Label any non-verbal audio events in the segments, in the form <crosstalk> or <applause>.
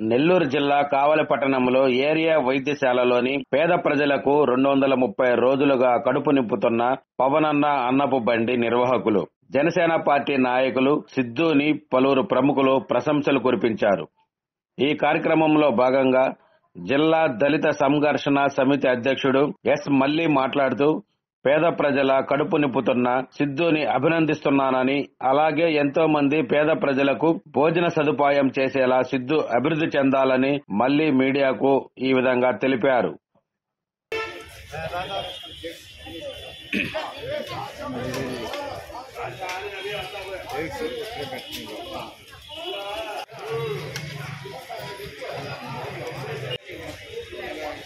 నెల్లూరు జిల్లా కావలి పట్టణంలో ఏరియా వైద్యశాలలోని పేద ప్రజలకు రెండు వందల ముప్పై రోజులుగా కడుపు నింపుతున్న పవనన్న అన్నపు బండి నిర్వాహకులు. జనసేన పార్టీ నాయకులు సిద్ధుని పలువురు ప్రముఖులు ప్రశంసలు కురిపించారు. ఈ కార్యక్రమంలో భాగంగా జిల్లా దళిత సంఘర్షణ సమితి అధ్యక్షుడు ఎస్ మల్లి మాట్లాడుతూ పేద ప్రజల కడుపు నింపుతున్న సిద్ధుని అభినందిస్తున్నానని అలాగే ఎంతో మంది పేద ప్రజలకు భోజన సదుపాయం చేసేలా సిద్ధు అభివృద్ధి చెందాలని మల్లి మీడియాకు ఈ విధంగా తెలిపారు. <coughs>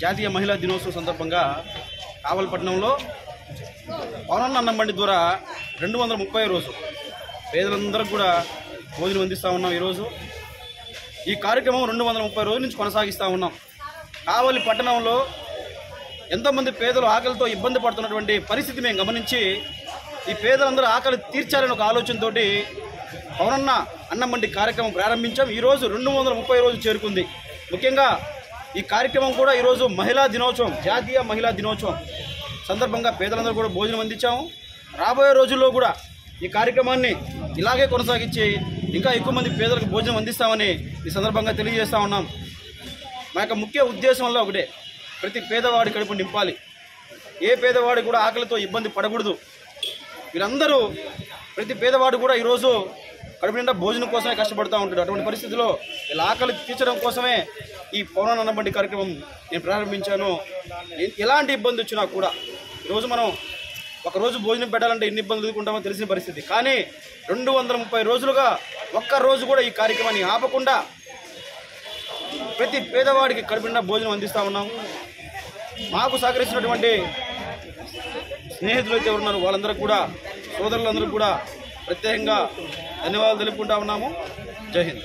జాతీయ మహిళా దినోత్సవం సందర్భంగా కావలపట్నంలో పవనన్న అన్నంబండి ద్వారా రెండు వందల ముప్పై రోజు పేదలందరికీ కూడా భోజనం అందిస్తూ ఉన్నాం ఈరోజు. ఈ కార్యక్రమం రెండు వందల ముప్పై రోజుల నుంచి కొనసాగిస్తూ ఉన్నాం. కావలి పట్టణంలో ఎంతోమంది పేదలు ఆకలితో ఇబ్బంది పడుతున్నటువంటి పరిస్థితి మేము గమనించి ఈ పేదలందరూ ఆకలి తీర్చాలని ఒక ఆలోచనతోటి పవనన్న అన్నంబండి కార్యక్రమం ప్రారంభించాం. ఈరోజు రెండు వందల ముప్పై రోజు చేరుకుంది. ముఖ్యంగా ఈ కార్యక్రమం కూడా ఈరోజు మహిళా దినోత్సవం జాతీయ మహిళా దినోత్సవం సందర్భంగా పేదలందరూ కూడా భోజనం అందించాము. రాబోయే రోజుల్లో కూడా ఈ కార్యక్రమాన్ని ఇలాగే కొనసాగించి ఇంకా ఎక్కువ మంది పేదలకు భోజనం అందిస్తామని ఈ సందర్భంగా తెలియజేస్తా ఉన్నాం. మా యొక్క ముఖ్య ఉద్దేశంలో ఒకటే ప్రతి పేదవాడి కడుపు నింపాలి. ఏ పేదవాడు కూడా ఆకలితో ఇబ్బంది పడకూడదు. వీళ్ళందరూ ప్రతి పేదవాడు కూడా ఈరోజు కడుపు నిండా భోజనం కోసమే కష్టపడుతూ ఉంటాడు. అటువంటి పరిస్థితిలో వీళ్ళ ఆకలి తీర్చడం కోసమే ఈ పౌరాణ బండి కార్యక్రమం నేను ప్రారంభించాను. ఎలాంటి ఇబ్బంది వచ్చినా కూడా ఈరోజు మనం ఒకరోజు భోజనం పెట్టాలంటే ఎన్ని ఇబ్బందులు ఎదుర్కొంటామో తెలిసిన పరిస్థితి. కానీ రెండు వందల ముప్పై రోజులుగా ఒక్క రోజు కూడా ఈ కార్యక్రమాన్ని ఆపకుండా ప్రతి పేదవాడికి కడుపునిండా భోజనం అందిస్తూ ఉన్నాం. మాకు సహకరిస్తున్నటువంటి స్నేహితులు అయితే ఉన్నారు వాళ్ళందరూ కూడా సోదరులందరూ కూడా ప్రత్యేకంగా ధన్యవాదాలు తెలుపుకుంటా ఉన్నాము. జై హింద్.